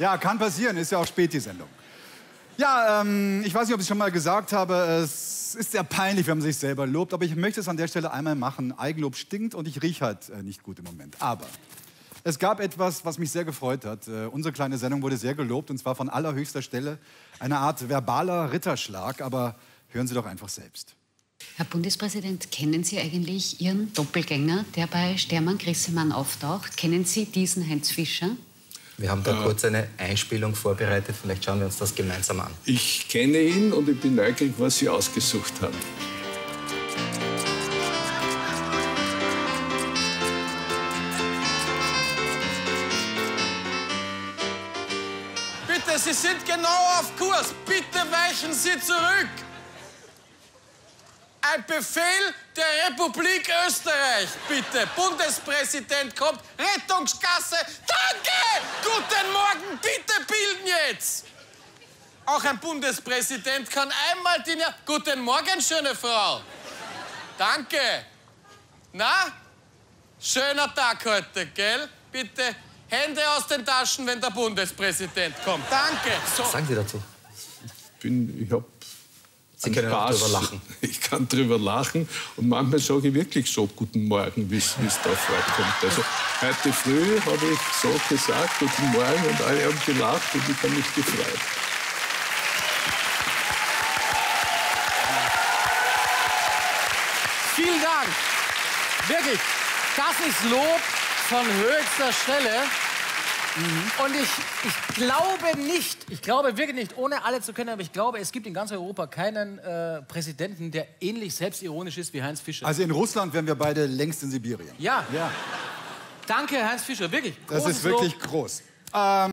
Ja, kann passieren, ist ja auch spät die Sendung. Ja, ähm, ich weiß nicht, ob ich es schon mal gesagt habe, es ist sehr peinlich, wenn man sich selber lobt, aber ich möchte es an der Stelle einmal machen. Eigenlob stinkt und ich rieche halt äh, nicht gut im Moment. Aber es gab etwas, was mich sehr gefreut hat. Äh, unsere kleine Sendung wurde sehr gelobt und zwar von allerhöchster Stelle. Eine Art verbaler Ritterschlag, aber hören Sie doch einfach selbst. Herr Bundespräsident, kennen Sie eigentlich Ihren Doppelgänger, der bei Stermann Grissemann auftaucht? Kennen Sie diesen Heinz Fischer? Wir haben da kurz eine Einspielung vorbereitet. Vielleicht schauen wir uns das gemeinsam an. Ich kenne ihn und ich bin neugierig, was Sie ausgesucht haben. Bitte, Sie sind genau auf Kurs. Bitte weichen Sie zurück. Ein Befehl der Republik Österreich, bitte. Bundespräsident kommt, Rettungsgasse. Danke! Guten Morgen, bitte bilden jetzt. Auch ein Bundespräsident kann einmal die... Na Guten Morgen, schöne Frau. Danke. Na? Schöner Tag heute, gell? Bitte Hände aus den Taschen, wenn der Bundespräsident kommt. Danke. So. Was sagen Sie dazu? Bin, ich habe Sie können auch drüber lachen. Ich kann drüber lachen und manchmal sage ich wirklich so Guten Morgen, wie es da vorkommt. Also heute früh habe ich so gesagt Guten Morgen und alle haben gelacht und ich habe mich gefreut. Vielen Dank. Wirklich, das ist Lob von höchster Stelle. Und ich, ich glaube nicht, ich glaube wirklich nicht, ohne alle zu kennen, aber ich glaube, es gibt in ganz Europa keinen äh, Präsidenten, der ähnlich selbstironisch ist wie Heinz Fischer. Also in Russland wären wir beide längst in Sibirien. ja, Ja, danke Heinz Fischer, wirklich. das ist wirklich Lob. groß. Ähm,